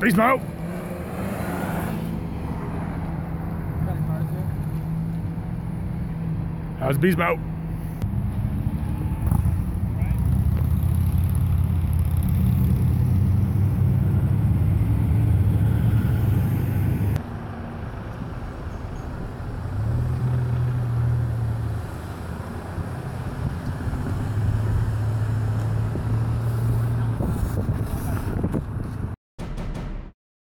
Beast mode. How's beast mode?